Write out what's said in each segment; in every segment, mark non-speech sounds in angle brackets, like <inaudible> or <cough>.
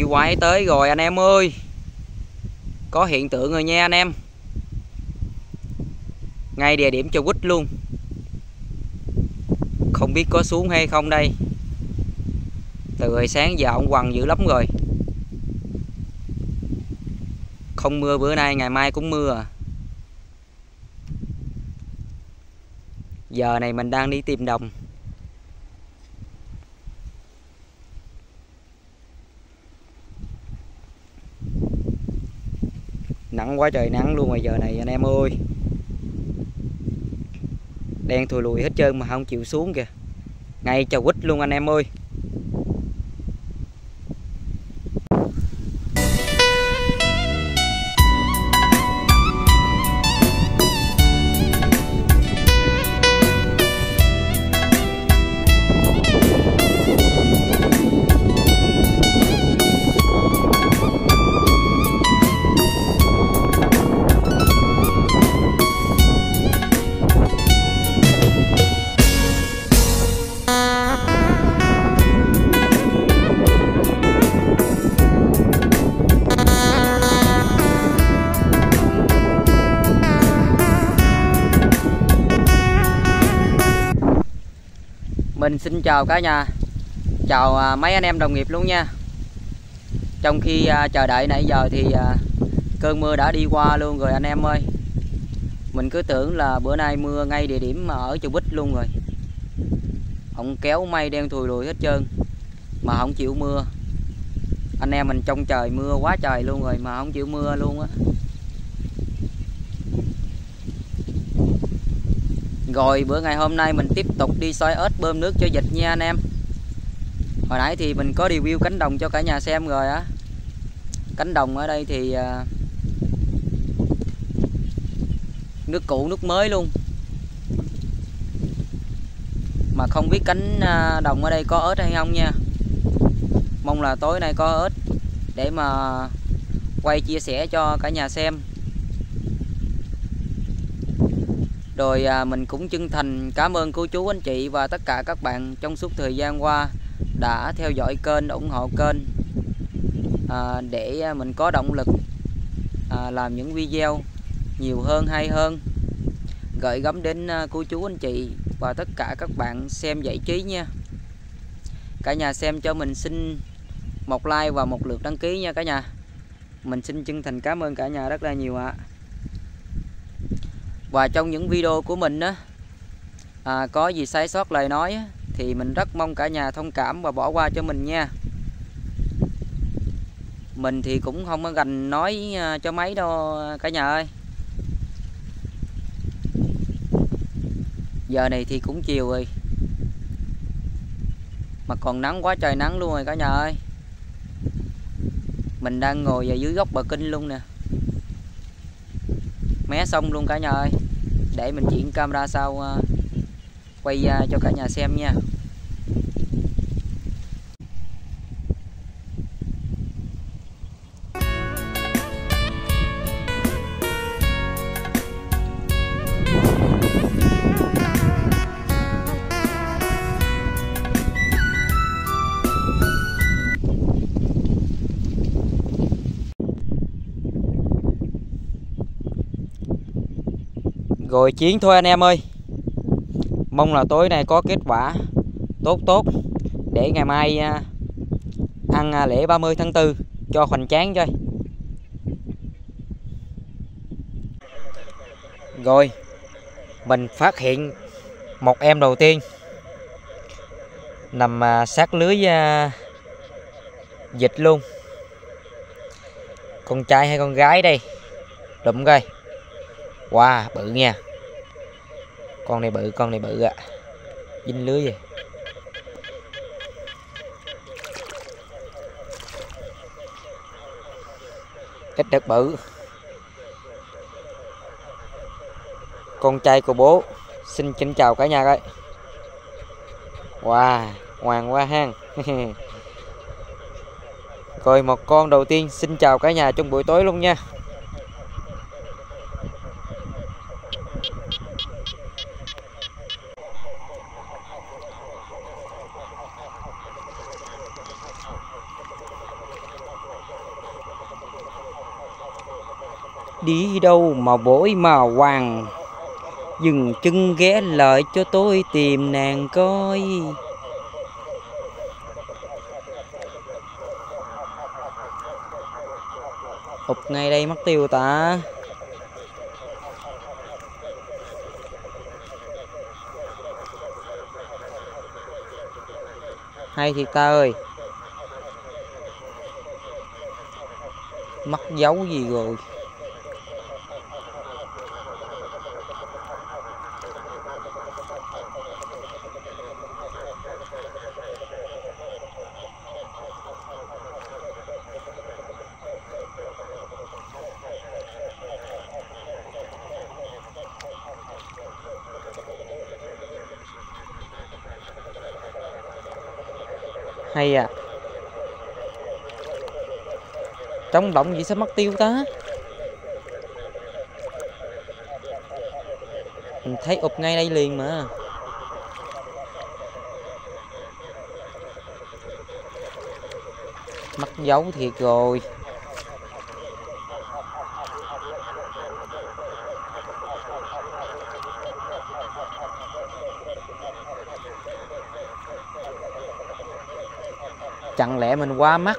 Kêu quái tới rồi, anh em ơi. Có hiện tượng rồi nha, anh em. Ngay địa điểm cho quýt luôn. Không biết có xuống hay không đây. Từ hồi sáng giờ ông quằn dữ lắm rồi. Không mưa bữa nay, ngày mai cũng mưa à. Giờ này mình đang đi tìm đồng. Nắng quá trời nắng luôn rồi giờ này anh em ơi. Đen thùi lùi hết trơn mà không chịu xuống kìa. Ngay chào quýt luôn anh em ơi. Mình xin chào cả nhà. Chào à, mấy anh em đồng nghiệp luôn nha. Trong khi à, chờ đợi nãy giờ thì à, cơn mưa đã đi qua luôn rồi anh em ơi. Mình cứ tưởng là bữa nay mưa ngay địa điểm mà ở chùa Bích luôn rồi. Ông kéo mây đen thùi lùi hết trơn, Mà không chịu mưa. Anh em mình trong trời mưa quá trời luôn rồi mà không chịu mưa luôn á. Rồi, bữa ngày hôm nay mình tiếp tục đi soi ớt bơm nước cho vịt nha anh em. Hồi nãy thì mình có review cánh đồng cho cả nhà xem rồi á. Cánh đồng ở đây thì à, Nước cũ, nước mới luôn. Mà không biết cánh à, đồng ở đây có ớt hay không nha. Mong là tối nay có ớt Để mà quay chia sẻ cho cả nhà xem. Rồi à, mình cũng chân thành cảm ơn cô chú anh chị và tất cả các bạn trong suốt thời gian qua đã theo dõi kênh, ủng hộ kênh à, để à, mình có động lực à, làm những video nhiều hơn hay hơn. Gửi gắm đến à, cô chú anh chị và tất cả các bạn xem giải trí nha. Cả nhà xem cho mình xin một like và một lượt đăng ký nha cả nhà. Mình xin chân thành cảm ơn cả nhà rất là nhiều ạ. à và trong những video của mình á à, có gì sai sót lời nói á, thì mình rất mong cả nhà thông cảm và bỏ qua cho mình nha. Mình thì cũng không có gành nói à, cho mấy đâu cả nhà ơi. Giờ này thì cũng chiều rồi. Mà còn nắng quá trời nắng luôn rồi cả nhà ơi. Mình đang ngồi ở dưới gốc bờ kinh luôn nè mé xong luôn cả nhà ơi. Để mình chuyển camera sau ờ, quay ờ, cho cả nhà xem nha. Rồi chiến thôi anh em ơi. Mong là tối nay có kết quả tốt tốt Để ngày mai à, ăn à, lễ 30 tháng 4 cho hoành tráng chơi. Rồi, Mình phát hiện một em đầu tiên Nằm à, sát lưới dịch luôn. Con trai hay con gái đây? Đụng coi Wow bự nha. Con này bự, con này bự ạ. À. Dính lưới vậy. Ít đất bự. Con trai của bố, Xin kính chào cả nhà coi Wow hoàng qua hang <laughs> Rồi một con đầu tiên, Xin chào cả nhà trong buổi tối luôn nha. Đi đâu mà bối mà hoàng. Dừng chân ghé lại cho tôi tìm nàng coi. Ụp ngay đây mất tiêu ta. Hay thiệt ta ơi. Mất dấu gì rồi? Hay à. Trong động gì sao mất tiêu ta. Mình thấy ụp ngay đây liền mà. Mất dấu thiệt rồi. Quá qua mắt.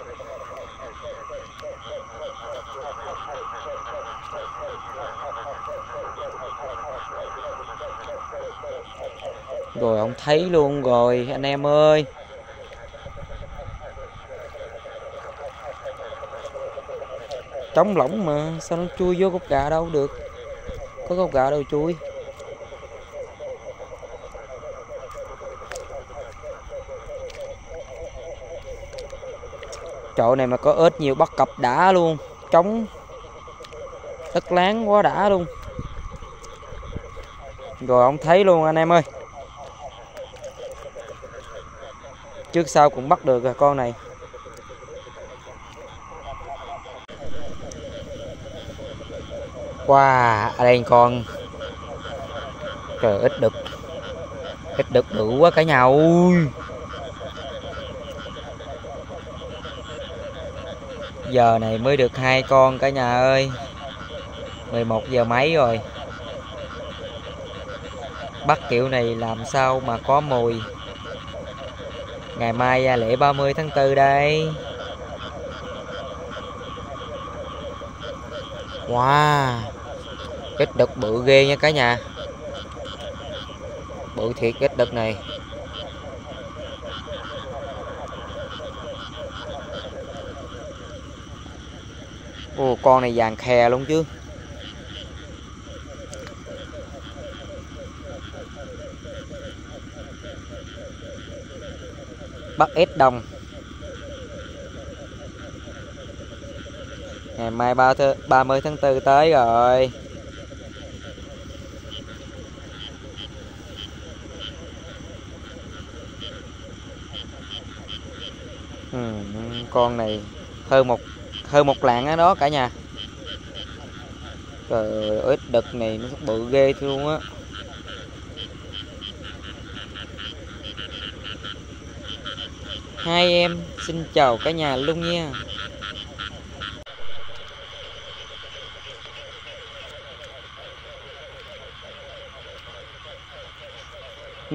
Rồi, ông thấy luôn rồi, anh em ơi. Trống lỏng mà, sao nó chui vô cục gà đâu được? Có cục gà đâu chui? Chỗ này mà có ếch nhiều bắt cặp đã luôn. Trống đất láng quá đã luôn. Rồi ông thấy luôn anh em ơi. Trước sau cũng bắt được rồi con này. Wow, ở đây con. Trời ít đực. Ít đực đủ quá cả nhà ui giờ này mới được hai con cả nhà ơi. 11 giờ mấy rồi? Bắt kiểu này làm sao mà có mùi? Ngày mai à, lễ 30 tháng 4 đây. Wow ít đực bự ghê nha cả nhà. Bự thiệt ít đực này. Ồ, con này vàng khè luôn chứ. Bắt ếch đồng. Ngày mai 30 tháng 4 tới rồi. Ừ, con này hơn một hơn một lạng đó, đó cả nhà. Trời ơi đực này nó bự ghê luôn á. Hai em xin chào cả nhà luôn nha.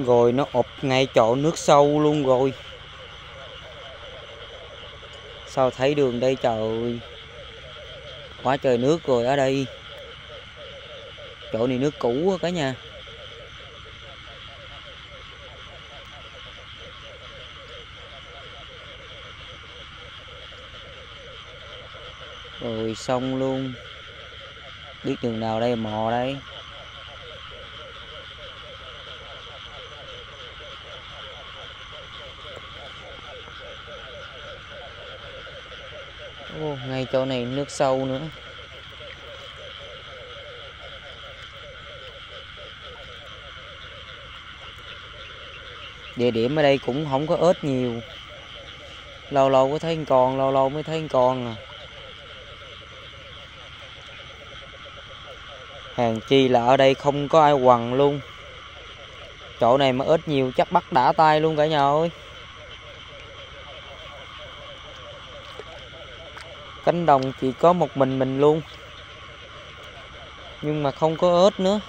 Rồi nó ụp ngay chỗ nước sâu luôn rồi sao thấy đường đây, trời quá trời nước rồi ở đây. Chỗ này nước cũ quá cả nhà. Rồi xong luôn. Biết đường nào đây, mò đây. Oh, ngay chỗ này nước sâu nữa. Địa điểm ở đây cũng không có ếch nhiều. Lâu lâu có thấy con lâu lâu mới thấy con à. Hàng chi là ở đây không có ai quằn luôn. Chỗ này mà ếch nhiều chắc bắt đã tay luôn cả nhà ơi. Cánh đồng chỉ có một mình mình luôn. Nhưng mà không có ớt nữa.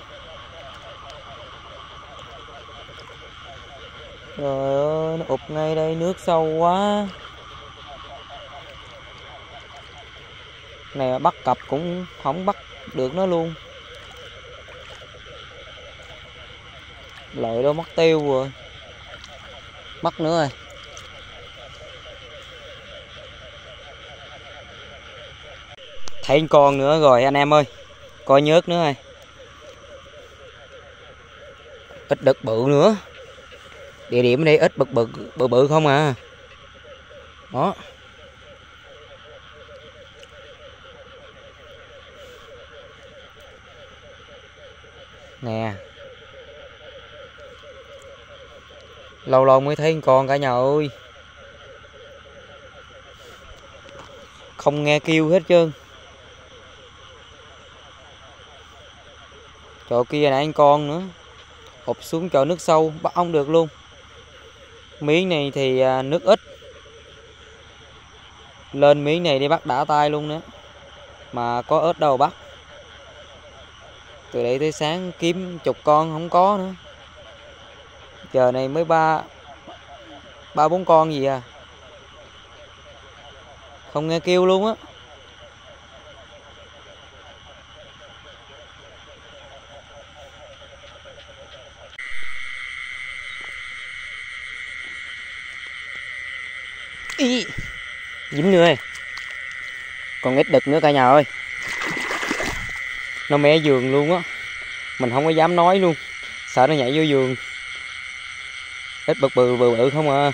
Trời ơi, nó ụp ngay đây nước sâu quá. Này bắt cặp cũng không bắt được nó luôn. Lợi đâu mất tiêu rồi. Mất nữa rồi. Thấy con nữa rồi, anh em ơi. Coi nhớt nữa ơi Ít đực bự nữa. Địa điểm ở đây ít bự bự bự bự không à. Đó. Nè. Lâu lâu mới thấy con cả nhà ơi. Không nghe kêu hết trơn. Chỗ kia nãy anh con nữa. Ụp xuống chỗ nước sâu, bắt ong được luôn. Miếng này thì à, nước ít. Lên miếng này đi bắt đã tay luôn nữa mà có ớt đâu bắt từ đây tới sáng kiếm chục con không có nữa. Giờ này mới ba ba bốn con gì à. Không nghe kêu luôn á. Ý. dính nữa còn ít đực nữa cả nhà ơi. Nó mé giường luôn á. Mình không có dám nói luôn. Sợ nó nhảy vô giường. Ít bực bự bự bự không à.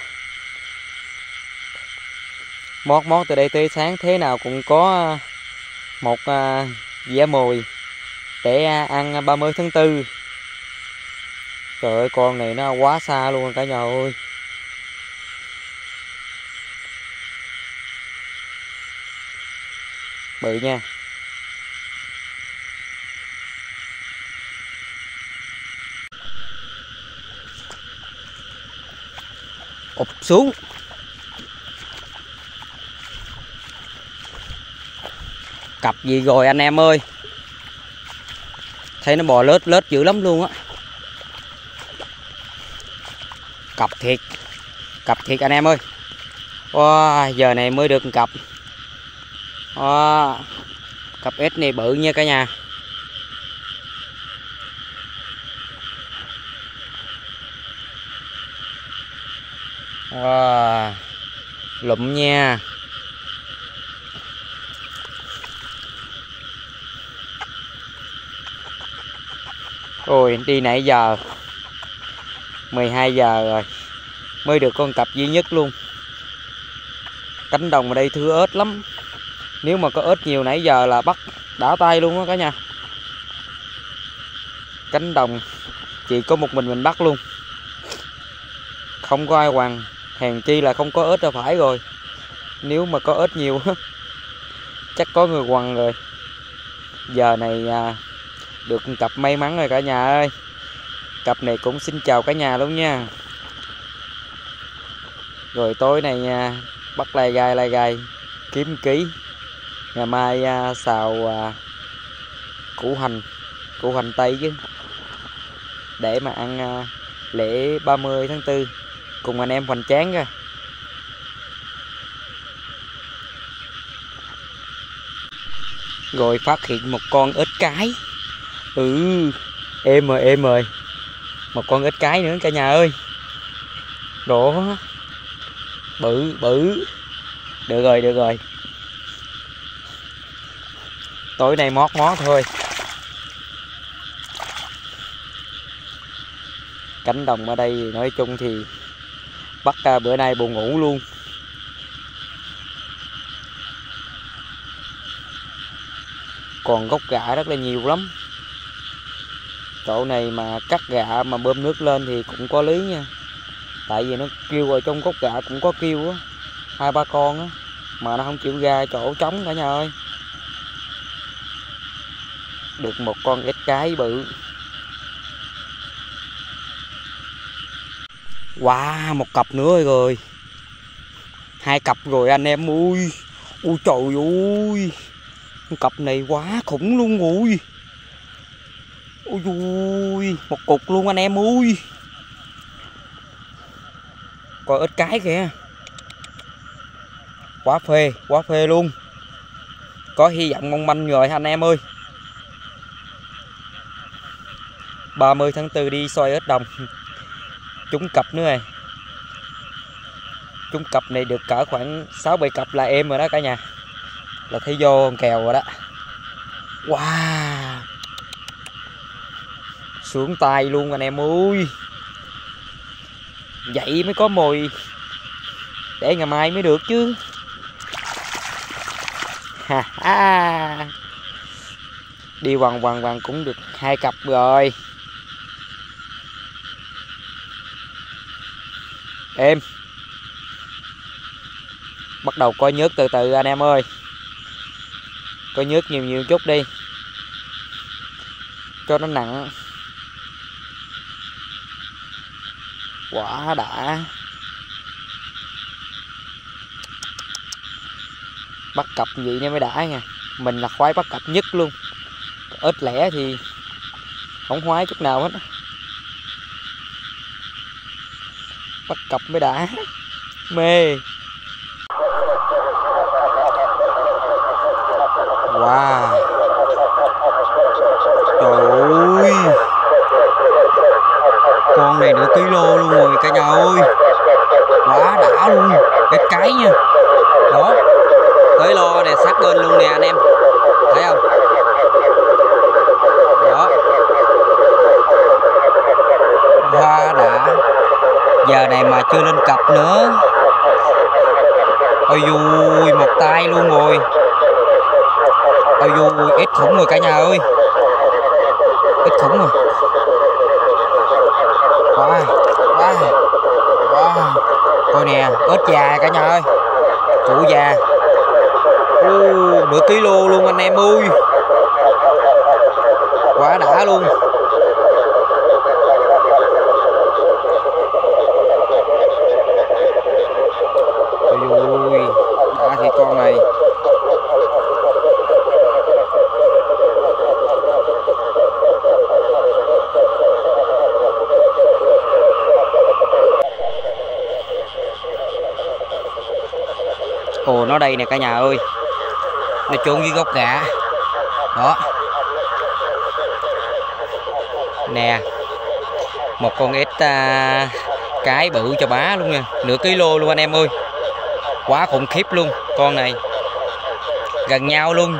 Mót mót từ đây tới sáng thế nào cũng có à, một à, dĩa mồi. Để à, ăn 30 tháng 4 trời ơi con này nó quá xa luôn cả nhà ơi. Bự nha. Ụp xuống. Cặp gì rồi anh em ơi? Thấy nó bò lết lết dữ lắm luôn á. Cặp thiệt. Cặp thiệt anh em ơi. Wow, giờ này mới được cặp đó. cặp ếch này bự nha cả nhà wow. lụm nha ôi đi nãy giờ 12 giờ rồi, mới được con cặp duy nhất luôn cánh đồng ở đây thưa ếch lắm nếu mà có ếch nhiều nãy giờ là bắt đã tay luôn á cả nhà. Cánh đồng chỉ có một mình mình bắt luôn. Không có ai hoàng hèn chi là không có ếch là phải rồi. Nếu mà có ếch nhiều <laughs> chắc có người quằn rồi. Giờ này à, được cặp may mắn rồi cả nhà ơi. Cặp này cũng xin chào cả nhà luôn nha. Rồi tối này nha à, bắt lai gai lai gai kiếm ký ngày mai à, xào à, củ hành củ hành tây chứ. Để mà ăn à, lễ 30 tháng 4 cùng anh em hoành tráng ra. Rồi phát hiện một con ếch cái. Ừ em ơi em ơi. Một con ếch cái nữa cả nhà ơi. Đó. Bự bự. Được rồi được rồi tối nay mót mót thôi. Cánh đồng ở đây nói chung thì bắt à, bữa nay buồn ngủ luôn. Còn gốc gạ rất là nhiều lắm. Chỗ này mà cắt gạ mà bơm nước lên thì cũng có lý nha. Tại vì nó kêu ở trong gốc gạ cũng có kêu á. Hai ba con á. Mà nó không chịu ra chỗ trống cả nhà ơi được một con ếch cái bự. Wow, một cặp nữa rồi. Hai cặp rồi anh em ui. Ui trời ơi. Cặp này quá khủng luôn ui ui ui một cục luôn anh em ui. Coi ít cái kìa. Quá phê quá phê luôn. Có hy vọng mong manh rồi anh em ơi. 30 tháng 4 đi soi ếch đồng. Trúng cặp nữa này. Trúng cặp này được cỡ khoảng 6 7 cặp là em rồi đó cả nhà. Là thấy vô kèo rồi đó. Wow. Xuống tay luôn anh em ơi. Vậy mới có mồi. Để ngày mai mới được chứ. Ha ha. Đi hoàng hoàng hoàng cũng được hai cặp rồi. Em. Bắt đầu coi nhớt từ từ anh em ơi. Coi nhớt nhiều nhiều chút đi. Cho nó nặng. Quả đã. Bắt cặp vậy nha, mới đã nha. Mình là khoái bắt cặp nhất luôn. Ít lẻ thì không khoái chút nào hết. Bắt cặp mới đã. Mê. Wow trời ơi con này nửa ký lô luôn rồi cả nhà ơi quá đã luôn cái cái nha đó tới lo này sát bên luôn nè anh em thấy không đó hoa đã giờ này mà chưa lên cặp nữa. Ôi vui một tay luôn rồi. Ôi vui ít khủng rồi cả nhà ơi. Ít khủng rồi. Wow wow wow coi nè ớt già cả nhà ơi. Củ già. Ô, nửa ký lô luôn anh em ơi. Quá đã luôn ôi đã thì con này ồ nó đây nè cả nhà ơi. Nó trốn dưới gốc gà đó. Nè. Một con ếch à, cái bự cho bá luôn nha. Nửa ký lô luôn anh em ơi. Quá khủng khiếp luôn con này. Gần nhau luôn.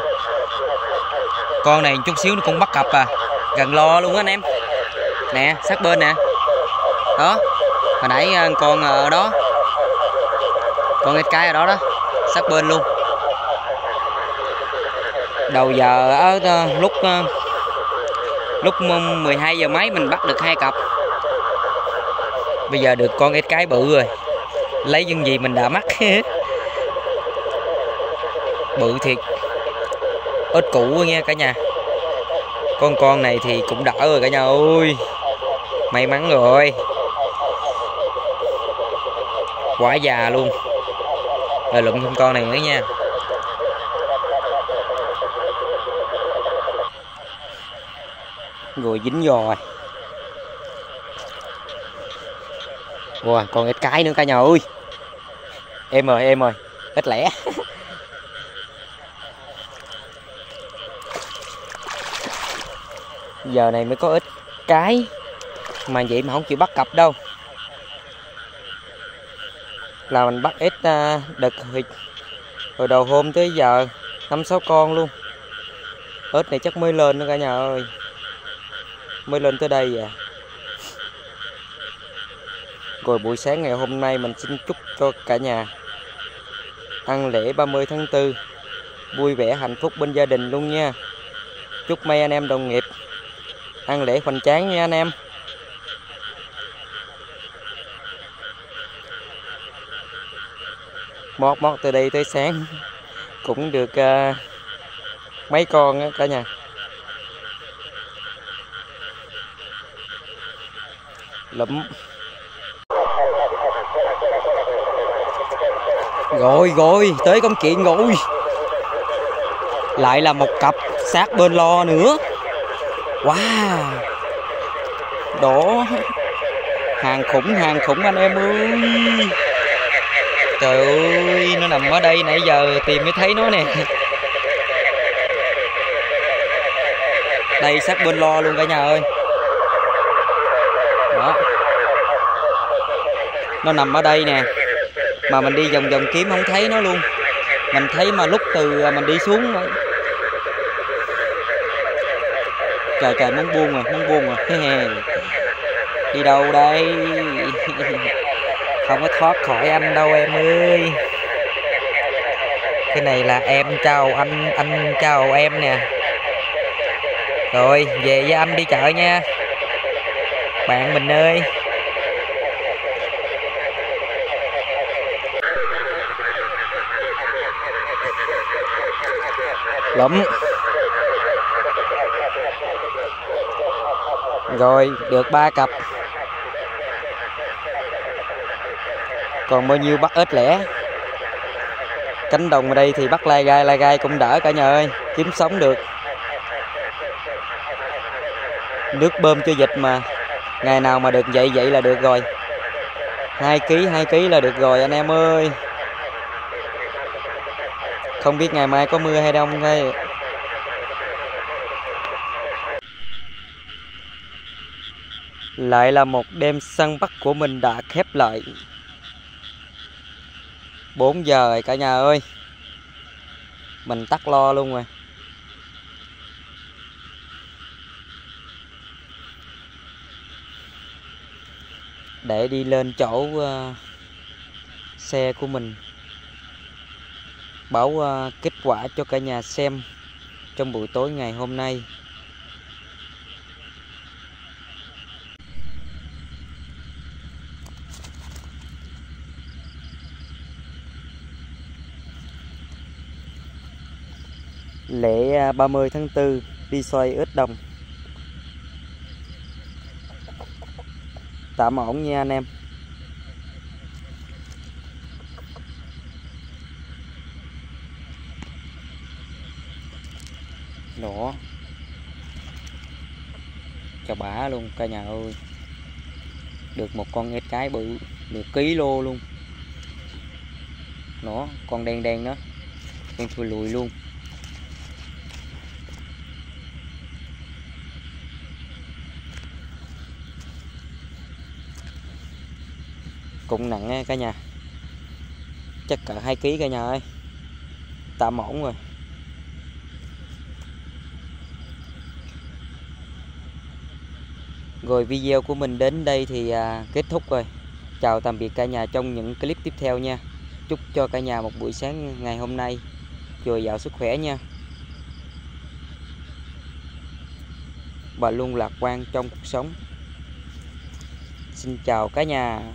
Con này chút xíu nó cũng bắt cặp à. Gần lo luôn anh em. Nè sát bên nè. Đó. Hồi nãy à, con ở đó. Con ếch cái ở đó đó sát bên luôn. Đầu giờ ở uh, lúc uh, lúc 12 giờ mấy mình bắt được hai cặp. Bây giờ được con ít cái bự rồi. Lấy những gì mình đã mắc. <laughs> Bự thiệt. Ít cũ nha cả nhà. Con con này thì cũng đỡ rồi cả nhà ơi. May mắn rồi. Quá già luôn rồi, lụm thêm con này nữa nha. Rồi dính rồi. Wow còn ít cái nữa cả nhà ơi. Em ơi em ơi, ít lẻ. <laughs> Giờ này mới có ít cái mà vậy mà không chịu bắt cặp đâu là mình bắt ít à, đực hồi, hồi đầu hôm tới giờ năm sáu con luôn. Ếch này chắc mới lên nữa cả nhà ơi. Mới lên tới đây à. Rồi buổi sáng ngày hôm nay mình xin chúc cho cả nhà ăn lễ 30 tháng 4 vui vẻ hạnh phúc bên gia đình luôn nha. Chúc mấy anh em đồng nghiệp ăn lễ hoành tráng nha anh em. Mót mót từ đây tới sáng. Cũng được uh, mấy con á cả nhà. Lụm. Rồi rồi tới công chuyện rồi. Lại là một cặp sát bên lo nữa. Wow. Đổ. Hàng khủng hàng khủng anh em ơi trời ơi, nó nằm ở đây nãy giờ tìm mới thấy nó nè. Đây sát bên lo luôn cả nhà ơi. Đó. Nó nằm ở đây nè. Mà mình đi vòng vòng kiếm không thấy nó luôn. Mình thấy mà lúc từ mình đi xuống trời trời, muốn buông rồi, muốn buông rồi. Đi đâu đây? <laughs> không có thoát khỏi anh đâu em ơi. Cái này là em chào anh anh chào em nè. Rồi, về với anh đi chợ nha. Bạn mình ơi. Lụm. Rồi, được ba cặp. Còn bao nhiêu bắt ếch lẻ? Cánh đồng ở đây thì bắt lai gai lai gai cũng đỡ cả nhà ơi, kiếm sống được. Nước bơm cho dịch mà, ngày nào mà được vậy vậy là được rồi. Hai ký hai ký là được rồi anh em ơi. Không biết ngày mai có mưa hay không đây lại là một đêm săn bắt của mình đã khép lại. 4 giờ rồi cả nhà ơi. Mình tắt lo luôn rồi. Để đi lên chỗ uh, xe của mình. Báo uh, kết quả cho cả nhà xem trong buổi tối ngày hôm nay. Lễ à, 30 tháng 4 đi xoay ướt đồng tạm ổn nha anh em. Đó cho bả luôn cả nhà ơi. Được một con ếch cái bự được ký lô luôn. Nó con đen đen đó. Con thui lùi luôn. Cũng nặng nha cả nhà. Chắc cả hai ký cả nhà ơi. Tạm ổn rồi. Rồi video của mình đến đây thì à, kết thúc rồi. Chào tạm biệt cả nhà trong những clip tiếp theo nha. Chúc cho cả nhà một buổi sáng ngày hôm nay. Dồi dào sức khỏe nha. Và luôn lạc quan trong cuộc sống. Xin chào cả nhà.